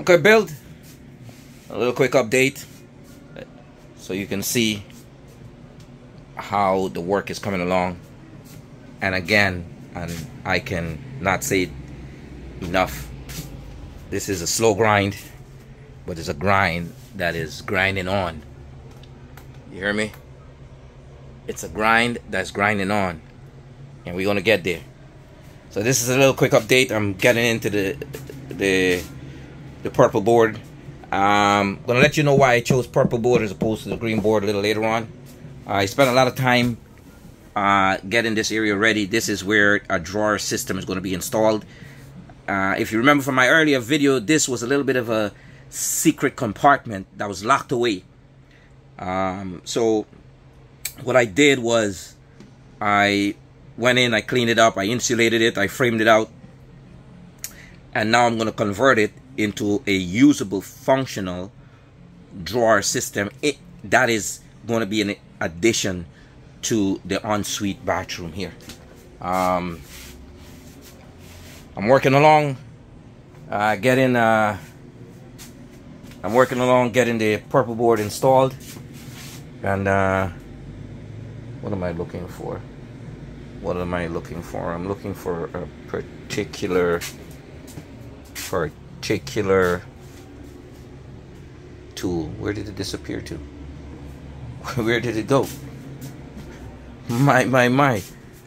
Okay, build. A little quick update so you can see how the work is coming along. And again, and I can not say it enough. This is a slow grind, but it's a grind that is grinding on. You hear me? It's a grind that's grinding on. And we're gonna get there. So this is a little quick update. I'm getting into the the the purple board. Um, gonna let you know why I chose purple board as opposed to the green board a little later on. I spent a lot of time uh, getting this area ready. This is where a drawer system is going to be installed. Uh, if you remember from my earlier video, this was a little bit of a secret compartment that was locked away. Um, so what I did was I went in, I cleaned it up, I insulated it, I framed it out, and now I'm going to convert it into a usable, functional drawer system. It, that is going to be an addition to the ensuite bathroom here. Um, I'm working along, uh, getting, uh, I'm working along getting the purple board installed. And, uh, what am I looking for? What am I looking for? I'm looking for a particular, particular tool. Where did it disappear to? Where did it go? My, my, my.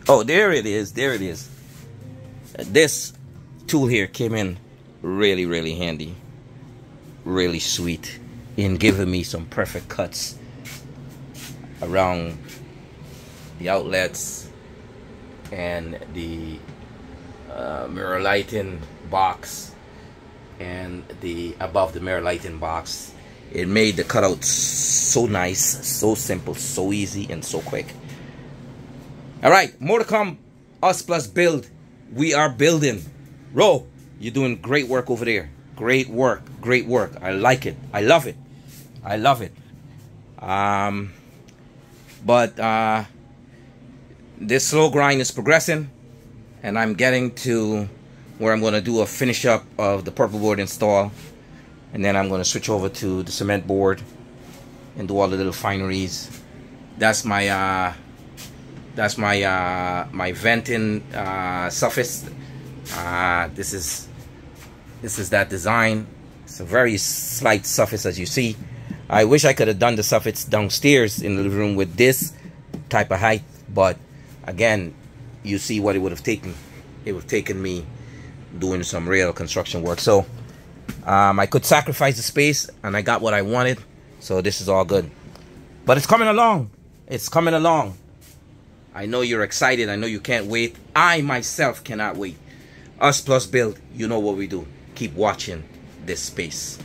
Oh, there it is. There it is. This tool here came in really, really handy. Really sweet in giving me some perfect cuts around the outlets and the uh, mirror lighting box and the above the mirror lighting box it made the cutout so nice so simple so easy and so quick. All right more to come. Us plus build we are building. Ro you're doing great work over there. Great work great work. I like it. I love it. I love it. Um but uh this slow grind is progressing and i'm getting to where i'm going to do a finish up of the purple board install and then I'm going to switch over to the cement board and do all the little fineries. That's my uh, that's my uh, my venting uh, surface. Uh, this is this is that design. It's a very slight surface as you see. I wish I could have done the surface downstairs in the living room with this type of height but again you see what it would have taken. It would have taken me doing some real construction work so um, I could sacrifice the space and I got what I wanted. So this is all good. But it's coming along. It's coming along. I know you're excited. I know you can't wait. I myself cannot wait. Us plus build, you know what we do. Keep watching this space.